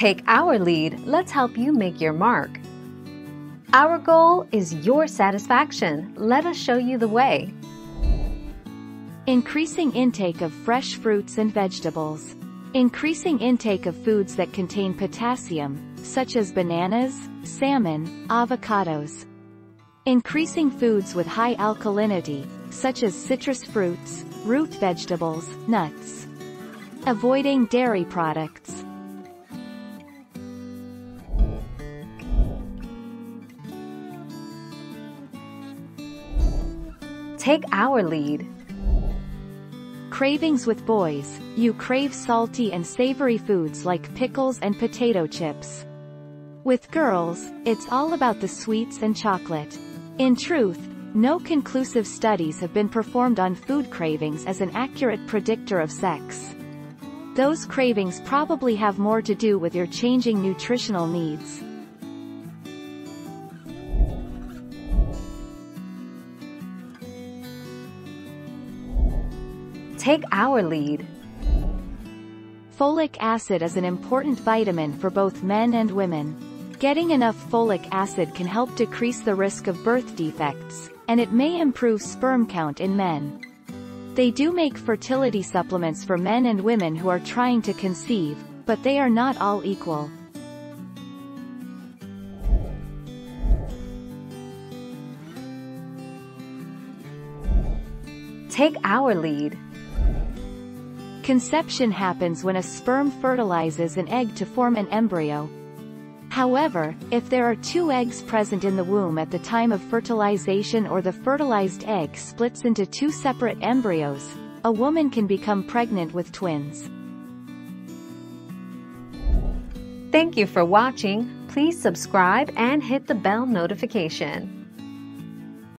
Take our lead, let's help you make your mark. Our goal is your satisfaction. Let us show you the way. Increasing intake of fresh fruits and vegetables. Increasing intake of foods that contain potassium, such as bananas, salmon, avocados. Increasing foods with high alkalinity, such as citrus fruits, root vegetables, nuts. Avoiding dairy products. Take our lead. Cravings with boys, you crave salty and savory foods like pickles and potato chips. With girls, it's all about the sweets and chocolate. In truth, no conclusive studies have been performed on food cravings as an accurate predictor of sex. Those cravings probably have more to do with your changing nutritional needs. Take our lead. Folic acid is an important vitamin for both men and women. Getting enough folic acid can help decrease the risk of birth defects, and it may improve sperm count in men. They do make fertility supplements for men and women who are trying to conceive, but they are not all equal. Take our lead. Conception happens when a sperm fertilizes an egg to form an embryo. However, if there are two eggs present in the womb at the time of fertilization or the fertilized egg splits into two separate embryos, a woman can become pregnant with twins. Thank you for watching. Please subscribe and hit the bell notification.